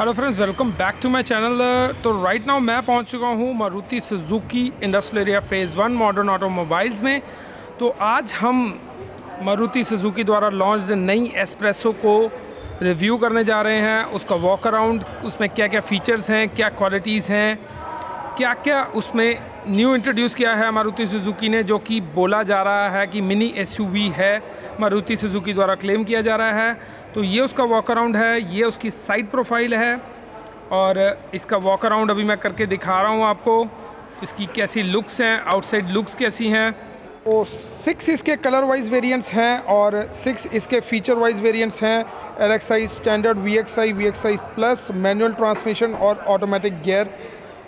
Hello friends welcome back to my channel तो right now मैं पहुँच चुका हूँ Maruti Suzuki industrial area phase one modern automobiles में। तो आज हम मारुति सुजुकी द्वारा लॉन्च नई एस्प्रेसो को रिव्यू करने जा रहे हैं। उसका वॉक अराउंड उसमें क्या क्या फ़ीचर्स हैं, क्या क्वालिटीज़ हैं क्या क्या उसमें न्यू इंट्रोड्यूस किया है मारुति सुजुकी ने, जो कि बोला जा रहा है कि मिनी एसयूवी है। मारुति सुजुकी द्वारा क्लेम किया जा रहा है। तो ये उसका वॉक अराउंड है, ये उसकी साइड प्रोफ़ाइल है और इसका वॉक अराउंड अभी मैं करके दिखा रहा हूँ आपको, इसकी कैसी लुक्स हैं आउटसाइड लुक्स कैसी हैं। तो सिक्स इसके कलर वाइज वेरिएंट्स हैं और सिक्स इसके फीचर वाइज वेरिएंट्स हैं L X I standard V X I V X I plus manual transmission और ऑटोमेटिक गियर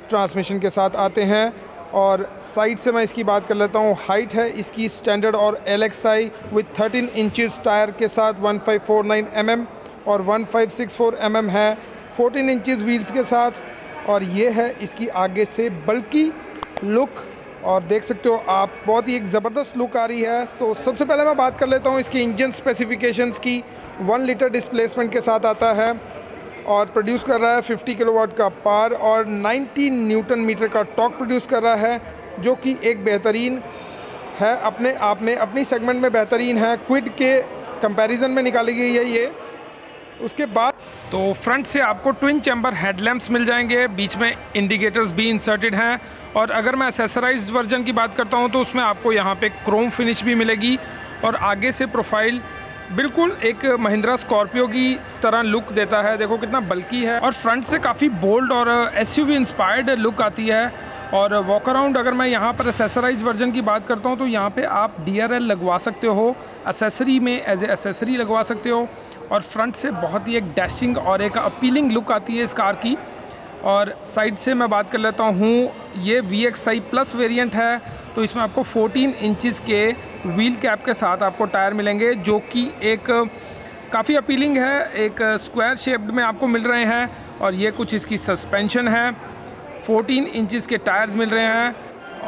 ट्रांसमिशन के साथ आते हैं। और साइड से मैं इसकी बात कर लेता हूँ हाइट है इसकी स्टैंडर्ड और L X I with thirteen inches tyre के साथ 1549 mm और 1564 mm है 14 इंचज़ व्हील्स के साथ और ये है इसकी आगे से बल्कि लुक और देख सकते हो आप, बहुत ही एक ज़बरदस्त लुक आ रही है। तो सबसे पहले मैं बात कर लेता हूँ इसकी इंजन स्पेसिफिकेशंस की। वन लीटर डिस्प्लेसमेंट के साथ आता है। और प्रोड्यूस कर रहा है 50 किलोवाट का पार और 90 न्यूटन मीटर का टॉक प्रोड्यूस कर रहा है, जो कि एक बेहतरीन है अपने आप में, अपनी सेगमेंट में बेहतरीन है। क्विड के कंपैरिजन में निकाली गई है ये। उसके बाद तो फ्रंट से आपको ट्विन चैम्बर हेडलैम्प्स मिल जाएँगे। बीच में इंडिकेटर्स भी इंसर्टेड हैं। और अगर मैं एसेसराइज वर्जन की बात करता हूँ तो उसमें आपको यहाँ पे क्रोम फिनिश भी मिलेगी। और आगे से प्रोफ़ाइल बिल्कुल एक महिंद्रा स्कॉर्पियो की तरह लुक देता है। देखो कितना बल्कि है और फ्रंट से काफ़ी बोल्ड और एस यू इंस्पायर्ड लुक आती है। और वॉक अराउंड अगर मैं यहाँ पर एसेसराइज वर्जन की बात करता हूँ तो यहाँ पे आप डीआरएल लगवा सकते हो। एसेसरी में एज ए एसेसरी लगवा सकते हो। और फ्रंट से बहुत ही एक डैशिंग और एक अपीलिंग लुक आती है इस कार की। और साइड से मैं बात कर लेता हूँ, ये वी एक्स प्लस वेरियंट है। तो इसमें आपको 14 इंचज़ के व्हील कैप के साथ आपको टायर मिलेंगे, जो कि एक, काफ़ी अपीलिंग है। एक, स्क्वायर शेप्ड में आपको मिल रहे हैं और ये कुछ इसकी सस्पेंशन है। 14 इंचज़ के टायर्स मिल रहे हैं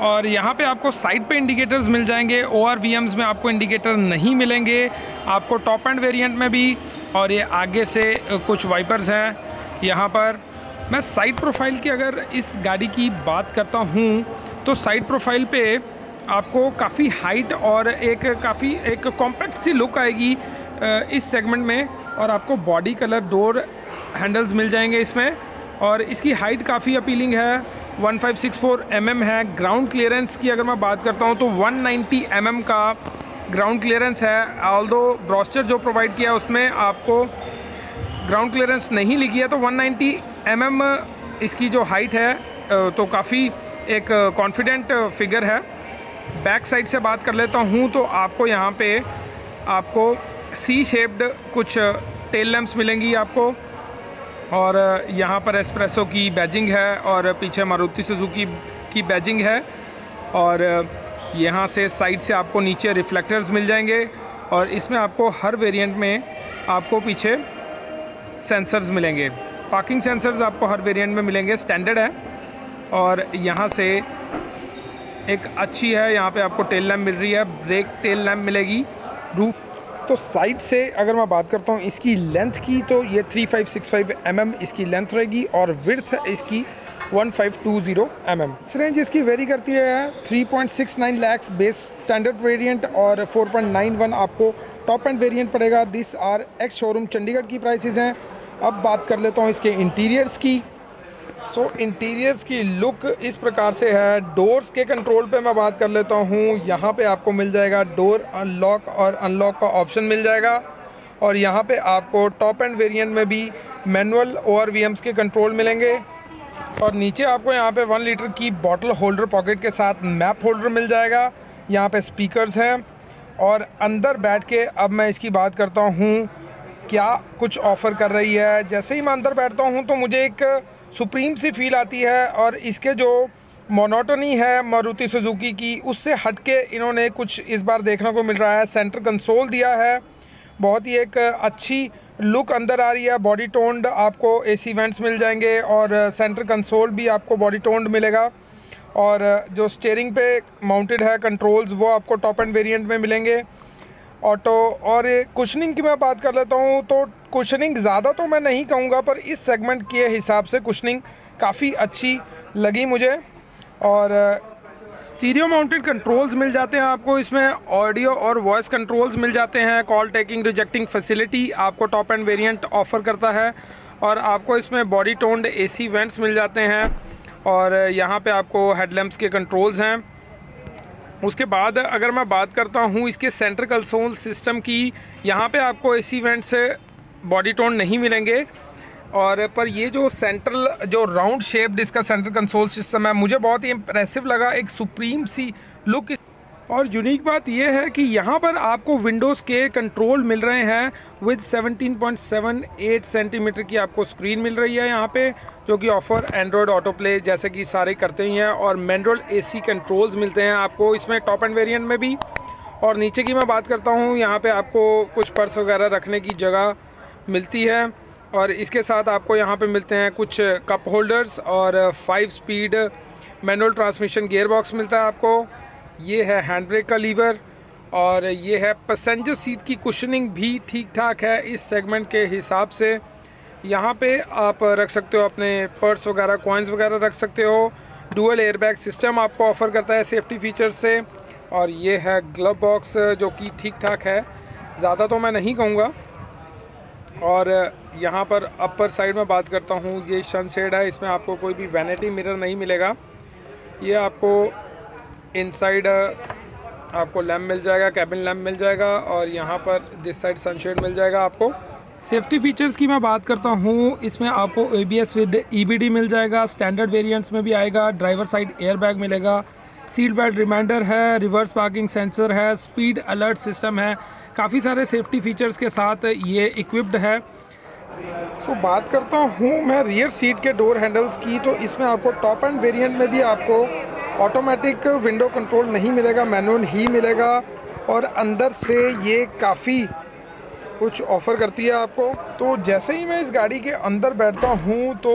और यहाँ पे आपको साइड पे इंडिकेटर्स मिल जाएँगे। ओ आर में आपको इंडिकेटर नहीं मिलेंगे। आपको टॉप एंड वेरिएंट में भी और ये आगे से कुछ वाइपर्स हैं यहाँ पर। मैं साइड प्रोफ़ाइल की अगर इस गाड़ी की बात करता हूँ तो साइड प्रोफ़ाइल पे आपको काफ़ी हाइट और एक काफ़ी, एक कॉम्पैक्ट सी लुक आएगी इस सेगमेंट में और आपको बॉडी कलर डोर हैंडल्स मिल जाएँगे इसमें और इसकी हाइट काफ़ी अपीलिंग है। 1564 mm है ग्राउंड क्लियरेंस की अगर मैं बात करता हूँ तो 190 mm का ग्राउंड क्लियरेंस है। ऑल दो ब्रॉस्टर जो प्रोवाइड किया है उसमें आपको ग्राउंड क्लियरेंस नहीं लिखी है तो 190 नाइन्टी mm इसकी जो हाइट है तो काफ़ी एक कॉन्फिडेंट फिगर है। बैक साइड से बात कर लेता हूँ तो आपको यहाँ पे आपको सी शेप्ड कुछ टेल लैम्प्स मिलेंगी आपको। और यहाँ पर एस्प्रेसो की बैजिंग है और पीछे मारुति सुजुकी की बैजिंग है। और यहाँ से साइड से आपको नीचे रिफ्लेक्टर्स मिल जाएँगे। और इसमें आपको हर वेरिएंट में आपको पीछे सेंसर्स मिलेंगे। पार्किंग सेंसर्स आपको हर वेरिएंट में मिलेंगे स्टैंडर्ड है। और यहाँ से एक अच्छी है, यहाँ पे आपको टेल लैम्प मिल रही है ब्रेक टेल लैम्प मिलेगी रूफ तो साइड से अगर मैं बात करता हूँ, इसकी लेंथ की तो ये 3565 mm इसकी लेंथ रहेगी और विर्थ इसकी 1520 mm रेंज इसकी वेरी करती है 3.69 लैक्स बेस स्टैंडर्ड वेरिएंट और 4.91 आपको टॉप एंड वेरिएंट पड़ेगा। This are ex showroom Chandigarh की प्राइसेस हैं। अब बात कर लेता हूँ इसके इंटीरियर्स की। सो so, इंटीरियर्स की लुक इस प्रकार से है। डोर्स के कंट्रोल पे मैं बात कर लेता हूँ। यहाँ पे आपको मिल जाएगा डोर अनलॉक और अनलॉक का ऑप्शन मिल जाएगा। और यहाँ पे आपको टॉप एंड वेरिएंट में भी मैनुअल ओ के कंट्रोल मिलेंगे। और नीचे आपको यहाँ पे वन लीटर की बॉटल होल्डर पॉकेट के साथ मैप होल्डर मिल जाएगा। यहाँ पे स्पीकर्स हैं। और अंदर बैठ के अब मैं इसकी बात करता हूँ। क्या कुछ ऑफ़र कर रही है? जैसे ही मैं अंदर बैठता हूँ तो मुझे एक सुप्रीम सी फील आती है और इसके जो मोनोटनी है मारुति सुजुकी की, उससे हटके इन्होंने कुछ इस बार देखने को मिल रहा है। सेंटर कंसोल दिया है। बहुत ही एक अच्छी लुक अंदर आ रही है। बॉडी टोन्ड आपको एसी वेंट्स मिल जाएँगे और सेंटर कंसोल भी आपको बॉडी टोन्ड मिलेगा। और जो स्टेयरिंग पे माउंटेड है कंट्रोल्स, वो आपको टॉप एंड वेरिएंट में मिलेंगे। ऑटो और कुशनिंग की मैं बात कर लेता हूँ तो कुशनिंग ज़्यादा तो मैं नहीं कहूँगा, पर इस सेगमेंट के हिसाब से कुशनिंग काफ़ी अच्छी लगी मुझे। और स्टीरियो माउंटेड कंट्रोल्स मिल जाते हैं आपको, इसमें ऑडियो और वॉइस कंट्रोल्स मिल जाते हैं। कॉल टेकिंग रिजेक्टिंग फैसिलिटी आपको टॉप एंड वेरिएंट ऑफ़र करता है। और आपको इसमें बॉडी टोन्ड एसी वेंट्स मिल जाते हैं। और, यहाँ पे आपको हेडलैम्प्स के कंट्रोल्स हैं। उसके बाद अगर मैं बात करता हूँ इसके सेंटर कंसोल सिस्टम की, यहाँ पे आपको एसी वेंट्स बॉडी टोन नहीं मिलेंगे। और पर ये जो सेंट्रल जो राउंड शेप्ड इसका सेंट्रल कंसोल सिस्टम है, मुझे बहुत ही इम्प्रेसिव लगा, एक सुप्रीम सी लुक और यूनिक बात यह है कि यहाँ पर आपको विंडोज़ के कंट्रोल मिल रहे हैं विद 17.78 सेंटीमीटर की आपको स्क्रीन मिल रही है यहाँ पे, जो कि ऑफ़र एंड्रॉयड ऑटो प्ले जैसे कि सारे करते ही हैं, और मैंड्रोल एसी कंट्रोल्स मिलते हैं आपको इसमें टॉप एंड वेरिएंट में भी। और नीचे की मैं बात करता हूँ, यहाँ पे आपको कुछ पर्स वगैरह रखने की जगह मिलती है और इसके साथ आपको यहाँ पे मिलते हैं कुछ कप होल्डर्स और five speed manual transmission gear box मिलता है आपको। ये है हैंड ब्रेक का लीवर और ये है पैसेंजर सीट की कुशनिंग भी ठीक ठाक है इस सेगमेंट के हिसाब से। यहाँ पे आप रख सकते हो अपने पर्स वगैरह कॉइन्स वगैरह रख सकते हो। डुअल एयरबैग सिस्टम आपको ऑफ़र करता है सेफ्टी फीचर्स से और ये है ग्लव बॉक्स जो कि ठीक ठाक है। ज़्यादा तो मैं नहीं कहूँगा। और यहाँ पर अपर साइड में बात करता हूँ, ये सनशेड है, इसमें आपको कोई भी वैनिटी मिरर नहीं मिलेगा। ये आपको इनसाइड आपको लैम्प मिल जाएगा कैबिन लैम्प मिल जाएगा और यहाँ पर दिस साइड सनशेड मिल जाएगा आपको। सेफ्टी फीचर्स की मैं बात करता हूँ, इसमें आपको A B S with E B D मिल जाएगा स्टैंडर्ड वेरिएंट्स में भी आएगा ड्राइवर साइड एयर बैग मिलेगा सीट बेल्ट रिमाइंडर है रिवर्स पार्किंग सेंसर है स्पीड अलर्ट सिस्टम है काफ़ी सारे सेफ्टी फीचर्स के साथ ये इक्विप्ड है। सो so, बात करता हूँ मैं रियर सीट के डोर हैंडल्स की तो इसमें आपको टॉप एंड वेरिएंट में भी आपको ऑटोमेटिक विंडो कंट्रोल नहीं मिलेगा मैनुअल ही मिलेगा और अंदर से ये काफ़ी कुछ ऑफ़र करती है आपको। तो जैसे ही मैं इस गाड़ी के अंदर बैठता हूँ तो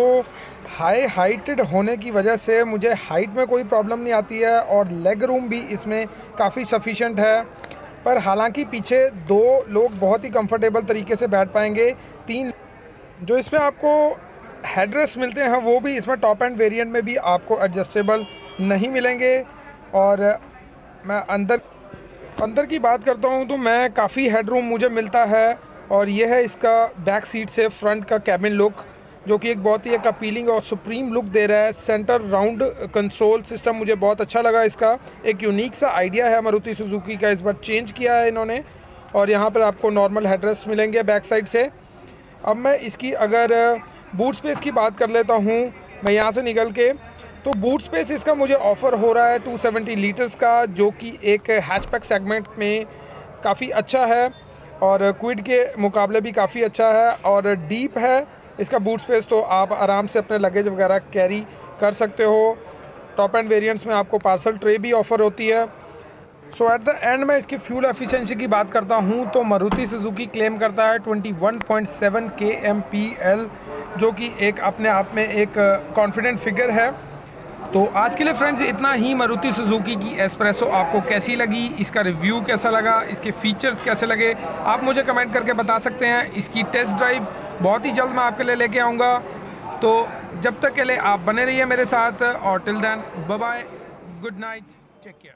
हाई हाइटेड होने की वजह से मुझे हाइट में कोई प्रॉब्लम नहीं आती है और लेग रूम भी इसमें काफ़ी सफिशेंट है। पर हालाँकि पीछे दो लोग बहुत ही कंफर्टेबल तरीके से बैठ पाएँगे। तीन जो इसमें आपको हेडरेस्ट मिलते हैं, वो भी इसमें टॉप एंड वेरिएंट में भी आपको एडजस्टेबल नहीं मिलेंगे। और मैं अंदर अंदर की बात करता हूँ तो मैं काफ़ी हेडरूम मुझे मिलता है और ये है इसका बैक सीट से फ्रंट का कैबिन लुक जो कि एक बहुत ही एक अपीलिंग और सुप्रीम लुक दे रहा है। सेंटर राउंड कंसोल सिस्टम मुझे बहुत अच्छा लगा इसका। एक यूनिक सा आइडिया है मारुति सुजुकी का। इस बार चेंज किया है इन्होंने और यहाँ पर आपको नॉर्मल हेडरेस्ट मिलेंगे बैक साइड से। अब मैं इसकी अगर बूट स्पेस की बात कर लेता हूँ, मैं यहाँ से निकल के तो बूट स्पेस इसका मुझे ऑफ़र हो रहा है 270 लीटर्स का, जो कि एक हैचपैक सेगमेंट में काफ़ी अच्छा है और क्विड के मुकाबले भी काफ़ी अच्छा है और डीप है। इसका बूट स्पेस तो आप आराम से अपने लगेज वगैरह कैरी कर सकते हो। टॉप एंड वेरिएंट्स में आपको पार्सल ट्रे भी ऑफ़र होती है। सो एट द एंड में इसकी फ्यूल एफिशिएंसी की बात करता हूँ तो मारुति सुजुकी क्लेम करता है 21.7 के एम पी एल जो कि एक अपने आप में एक कॉन्फिडेंट फिगर है। तो आज के लिए फ्रेंड्स इतना ही मारुति सुजुकी की एस्प्रेसो आपको कैसी लगी, इसका रिव्यू कैसा लगा, इसके फीचर्स कैसे लगे, आप मुझे कमेंट करके बता सकते हैं। इसकी टेस्ट ड्राइव बहुत ही जल्द मैं आपके लिए लेके आऊँगा। तो जब तक के लिए आप बने रहिए मेरे साथ और till then bye good night take care